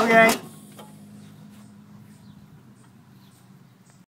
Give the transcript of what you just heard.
Okay.